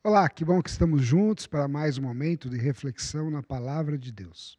Olá, que bom que estamos juntos para mais um momento de reflexão na palavra de Deus.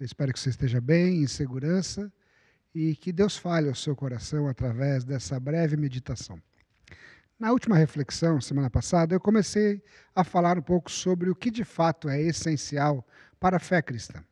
Eu espero que você esteja bem, em segurança e que Deus fale ao seu coração através dessa breve meditação. Na última reflexão, semana passada, eu comecei a falar um pouco sobre o que de fato é essencial para a fé cristã.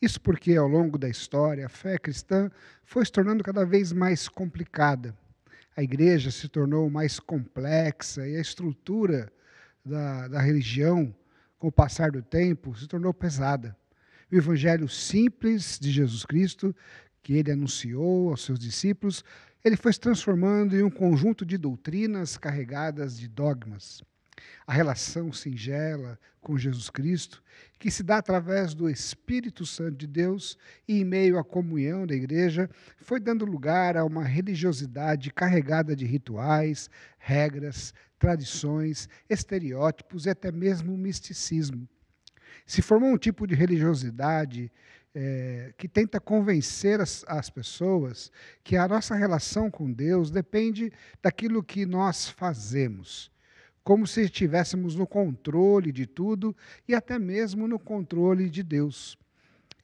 Isso porque, ao longo da história, a fé cristã foi se tornando cada vez mais complicada. A igreja se tornou mais complexa e a estrutura da, da religião, com o passar do tempo, se tornou pesada. O evangelho simples de Jesus Cristo, que ele anunciou aos seus discípulos, ele foi se transformando em um conjunto de doutrinas carregadas de dogmas. A relação singela com Jesus Cristo, que se dá através do Espírito Santo de Deus e em meio à comunhão da igreja, foi dando lugar a uma religiosidade carregada de rituais, regras, tradições, estereótipos e até mesmo misticismo. Se formou um tipo de religiosidade é, que tenta convencer as, as pessoas que a nossa relação com Deus depende daquilo que nós fazemos como se estivéssemos no controle de tudo e até mesmo no controle de Deus.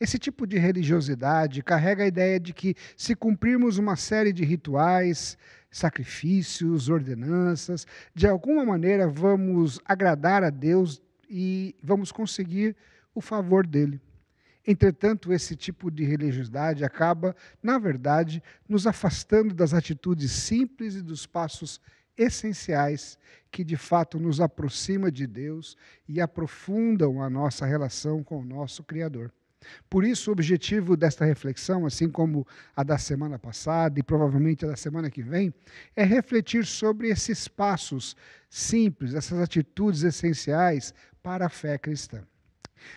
Esse tipo de religiosidade carrega a ideia de que, se cumprirmos uma série de rituais, sacrifícios, ordenanças, de alguma maneira vamos agradar a Deus e vamos conseguir o favor dele. Entretanto, esse tipo de religiosidade acaba, na verdade, nos afastando das atitudes simples e dos passos essenciais que de fato nos aproxima de Deus e aprofundam a nossa relação com o nosso Criador. Por isso, o objetivo desta reflexão, assim como a da semana passada e provavelmente a da semana que vem, é refletir sobre esses passos simples, essas atitudes essenciais para a fé cristã.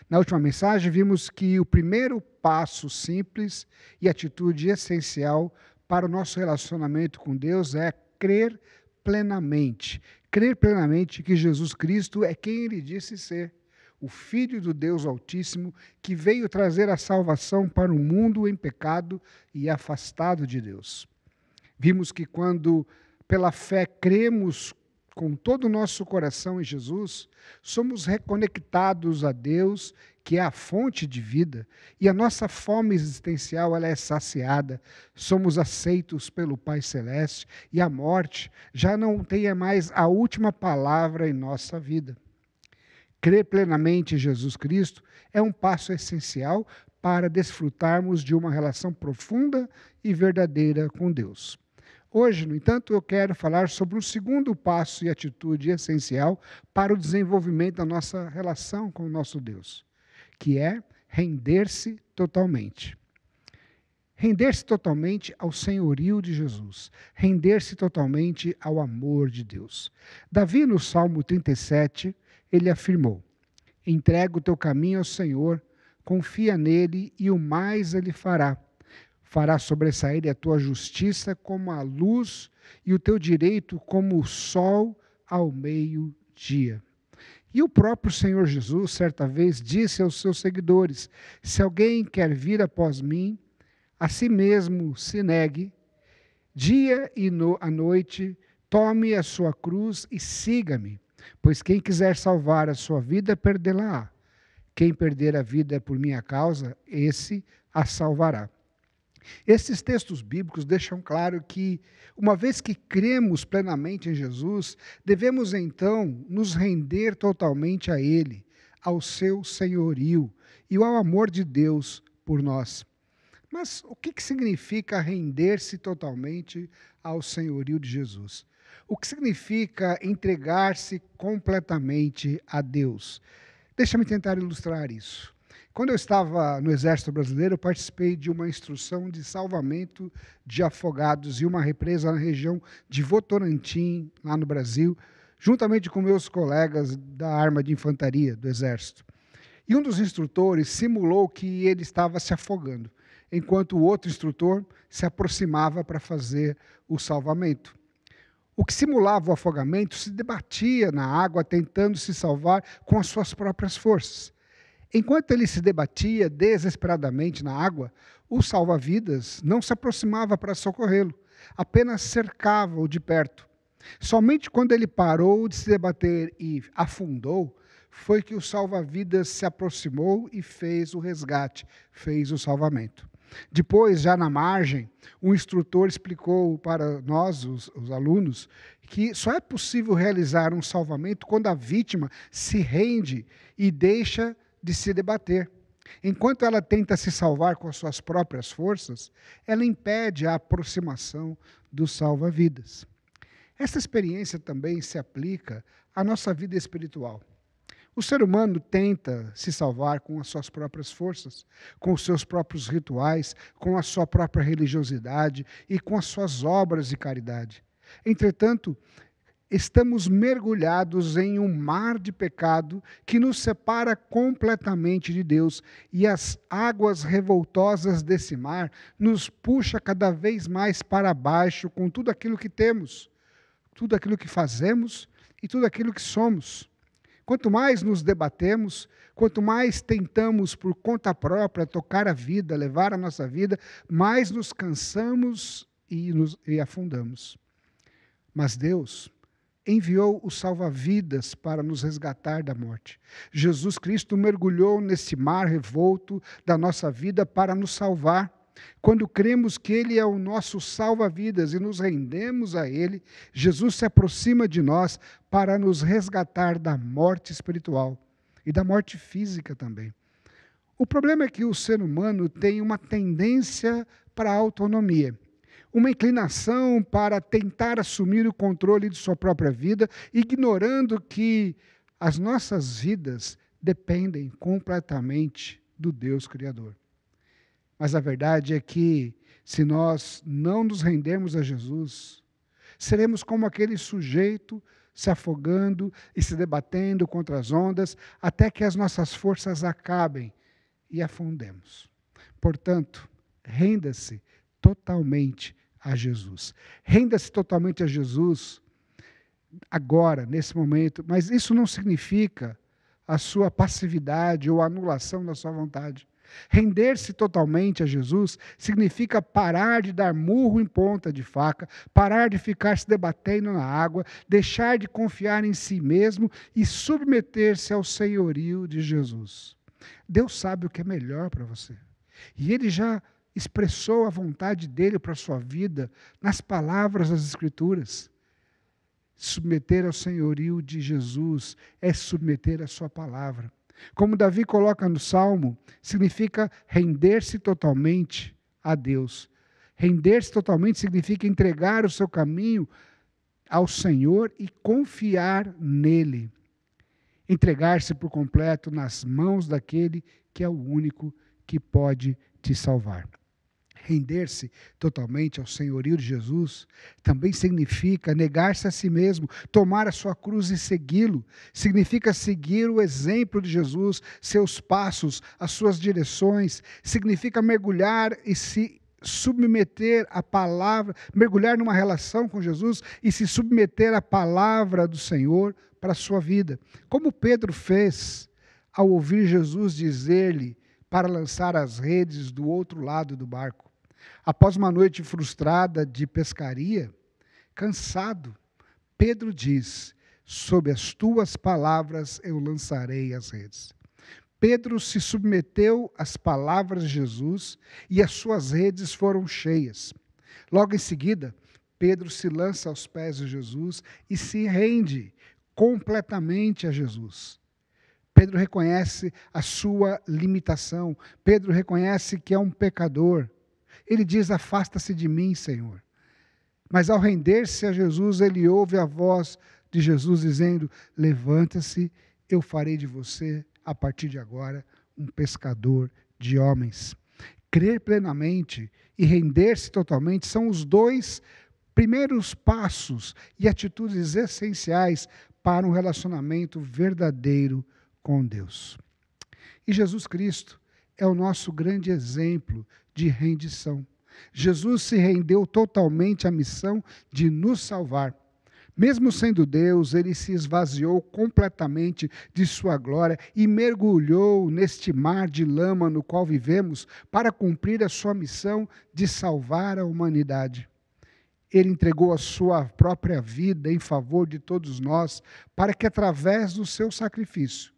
Na última mensagem, vimos que o primeiro passo simples e atitude essencial para o nosso relacionamento com Deus é crer plenamente, crer plenamente que Jesus Cristo é quem ele disse ser, o Filho do Deus Altíssimo, que veio trazer a salvação para um mundo em pecado e afastado de Deus. Vimos que quando pela fé cremos com todo o nosso coração em Jesus, somos reconectados a Deus, que é a fonte de vida, e a nossa fome existencial ela é saciada. Somos aceitos pelo Pai Celeste e a morte já não tem mais a última palavra em nossa vida. Crer plenamente em Jesus Cristo é um passo essencial para desfrutarmos de uma relação profunda e verdadeira com Deus. Hoje, no entanto, eu quero falar sobre um segundo passo e atitude essencial para o desenvolvimento da nossa relação com o nosso Deus, que é render-se totalmente. Render-se totalmente ao senhorio de Jesus, render-se totalmente ao amor de Deus. Davi, no Salmo 37, ele afirmou: Entrega o teu caminho ao Senhor, confia nele e o mais ele fará fará sobressair a tua justiça como a luz e o teu direito como o sol ao meio-dia. E o próprio Senhor Jesus, certa vez, disse aos seus seguidores: Se alguém quer vir após mim, a si mesmo se negue, dia e no, à noite, tome a sua cruz e siga-me. Pois quem quiser salvar a sua vida, perdê-la-á. Quem perder a vida por minha causa, esse a salvará. Esses textos bíblicos deixam claro que, uma vez que cremos plenamente em Jesus, devemos então nos render totalmente a Ele, ao seu senhorio e ao amor de Deus por nós. Mas o que, significa render-se totalmente ao senhorio de Jesus? O que significa entregar-se completamente a Deus? Deixa-me tentar ilustrar isso. Quando eu estava no Exército Brasileiro, eu participei de uma instrução de salvamento de afogados em uma represa na região de Votorantim, lá no Brasil, juntamente com meus colegas da arma de infantaria do Exército. E um dos instrutores simulou que ele estava se afogando, enquanto o outro instrutor se aproximava para fazer o salvamento. O que simulava o afogamento se debatia na água, tentando se salvar com as suas próprias forças. Enquanto ele se debatia desesperadamente na água, o salva-vidas não se aproximava para socorrê-lo, apenas cercava-o de perto. Somente quando ele parou de se debater e afundou, foi que o salva-vidas se aproximou e fez o resgate, fez o salvamento. Depois, já na margem, o instrutor explicou para nós, os, os, alunos, que só é possível realizar um salvamento quando a vítima se rende e deixa de se debater. Enquanto ela tenta se salvar com as suas próprias forças, ela impede a aproximação do salva-vidas. Essa experiência também se aplica à nossa vida espiritual. O ser humano tenta se salvar com as suas próprias forças, com os seus próprios rituais, com a sua própria religiosidade e com as suas obras de caridade. Entretanto, estamos mergulhados em um mar de pecado que nos separa completamente de Deus, e as águas revoltosas desse mar nos puxa cada vez mais para baixo com tudo aquilo que temos, tudo aquilo que fazemos e tudo aquilo que somos. Quanto mais nos debatemos, quanto mais tentamos por conta própria tocar a vida, levar a nossa vida, mais nos cansamos e, nos, e afundamos. Mas Deus enviou o salva-vidas para nos resgatar da morte. Jesus Cristo mergulhou nesse mar revolto da nossa vida para nos salvar. Quando cremos que Ele é o nosso salva-vidas e nos rendemos a Ele, Jesus se aproxima de nós para nos resgatar da morte espiritual e da morte física também. O problema é que o ser humano tem uma tendência para a autonomia, uma inclinação para tentar assumir o controle de sua própria vida, ignorando que as nossas vidas dependem completamente do Deus Criador. Mas a verdade é que, se nós não nos rendermos a Jesus, seremos como aquele sujeito se afogando e se debatendo contra as ondas, até que as nossas forças acabem e afundemos. Portanto, renda-se totalmente a Jesus. Renda-se totalmente a Jesus agora, nesse momento, mas isso não significa a sua passividade ou anulação da sua vontade. Render-se totalmente a Jesus significa parar de dar murro em ponta de faca, parar de ficar se debatendo na água, deixar de confiar em si mesmo e submeter-se ao senhorio de Jesus. Deus sabe o que é melhor para você. E Ele já expressou a vontade dele para a sua vida nas palavras das Escrituras. Submeter ao senhorio de Jesus é submeter a sua palavra. Como Davi coloca no Salmo, significa render-se totalmente a Deus. Render-se totalmente significa entregar o seu caminho ao Senhor e confiar nele. Entregar-se por completo nas mãos daquele que é o único que pode te salvar render-se totalmente ao senhorio de Jesus também significa negar-se a si mesmo, tomar a sua cruz e segui-lo. Significa seguir o exemplo de Jesus, seus passos, as suas direções. Significa mergulhar e se submeter à palavra, mergulhar numa relação com Jesus e se submeter à palavra do Senhor para a sua vida. Como Pedro fez ao ouvir Jesus dizer-lhe para lançar as redes do outro lado do barco. Após uma noite frustrada de pescaria, cansado, Pedro diz: Sob as tuas palavras eu lançarei as redes. Pedro se submeteu às palavras de Jesus e as suas redes foram cheias. Logo em seguida, Pedro se lança aos pés de Jesus e se rende completamente a Jesus. Pedro reconhece a sua limitação, Pedro reconhece que é um pecador, ele diz: Afasta-se de mim, Senhor. Mas ao render-se a Jesus, ele ouve a voz de Jesus dizendo: Levanta-se, eu farei de você, a partir de agora, um pescador de homens. Crer plenamente e render-se totalmente são os dois primeiros passos e atitudes essenciais para um relacionamento verdadeiro com Deus. E Jesus Cristo é o nosso grande exemplo de rendição. Jesus se rendeu totalmente à missão de nos salvar. Mesmo sendo Deus, ele se esvaziou completamente de sua glória e mergulhou neste mar de lama no qual vivemos para cumprir a sua missão de salvar a humanidade. Ele entregou a sua própria vida em favor de todos nós, para que através do seu sacrifício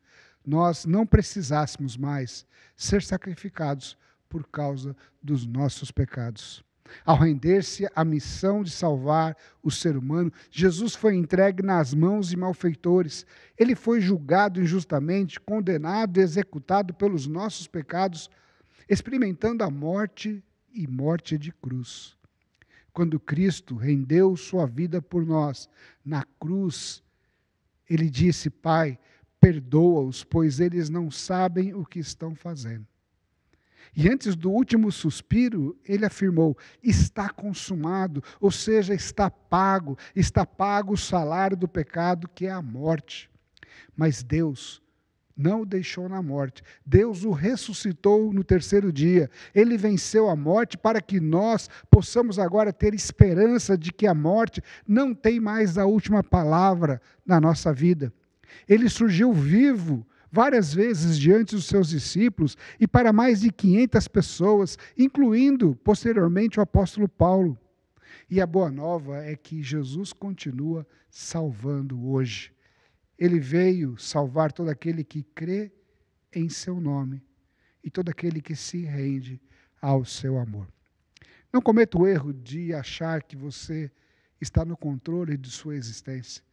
nós não precisássemos mais ser sacrificados por causa dos nossos pecados. Ao render-se à missão de salvar o ser humano, Jesus foi entregue nas mãos de malfeitores. Ele foi julgado injustamente, condenado e executado pelos nossos pecados, experimentando a morte e morte de cruz. Quando Cristo rendeu sua vida por nós na cruz, ele disse: Pai, perdoa-os, pois eles não sabem o que estão fazendo. E antes do último suspiro, ele afirmou: está consumado, ou seja, está pago, está pago o salário do pecado, que é a morte. Mas Deus não o deixou na morte. Deus o ressuscitou no terceiro dia. Ele venceu a morte para que nós possamos agora ter esperança de que a morte não tem mais a última palavra na nossa vida. Ele surgiu vivo várias vezes diante dos seus discípulos e para mais de 500 pessoas, incluindo posteriormente o apóstolo Paulo. E a boa nova é que Jesus continua salvando hoje. Ele veio salvar todo aquele que crê em seu nome e todo aquele que se rende ao seu amor. Não cometa o erro de achar que você está no controle de sua existência.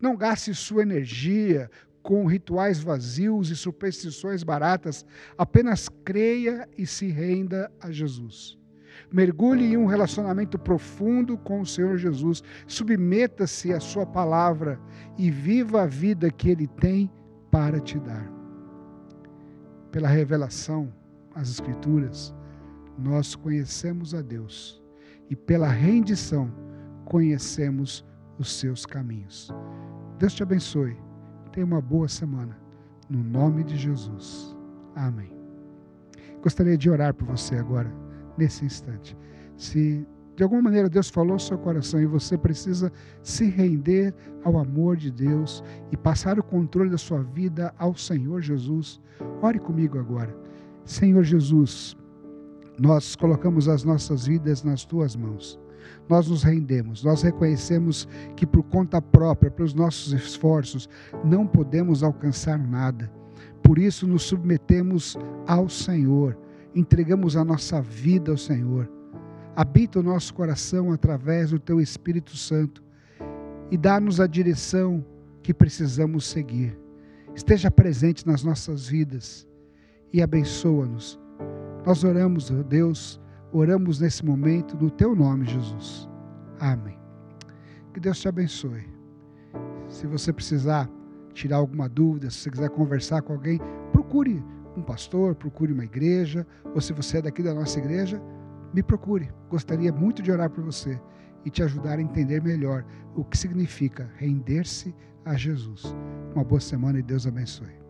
Não gaste sua energia com rituais vazios e superstições baratas, apenas creia e se renda a Jesus. Mergulhe em um relacionamento profundo com o Senhor Jesus, submeta-se à Sua palavra e viva a vida que Ele tem para te dar. Pela revelação, as Escrituras, nós conhecemos a Deus e pela rendição conhecemos os seus caminhos. Deus te abençoe Tenha uma boa semana. No nome de Jesus. Amém. Gostaria de orar por você agora, nesse instante. Se de alguma maneira Deus falou ao seu coração e você precisa se render ao amor de Deus e passar o controle da sua vida ao Senhor Jesus, ore comigo agora. Senhor Jesus, nós colocamos as nossas vidas nas tuas mãos nós nos rendemos, nós reconhecemos que por conta própria, pelos nossos esforços, não podemos alcançar nada. Por isso nos submetemos ao Senhor, entregamos a nossa vida ao Senhor. Habita o nosso coração através do teu Espírito Santo e dá-nos a direção que precisamos seguir. Esteja presente nas nossas vidas e abençoa-nos. Nós oramos, Deus, Oramos nesse momento no teu nome, Jesus. Amém. Que Deus te abençoe. Se você precisar tirar alguma dúvida, se você quiser conversar com alguém, procure um pastor, procure uma igreja, ou se você é daqui da nossa igreja, me procure. Gostaria muito de orar por você e te ajudar a entender melhor o que significa render-se a Jesus. Uma boa semana e Deus abençoe.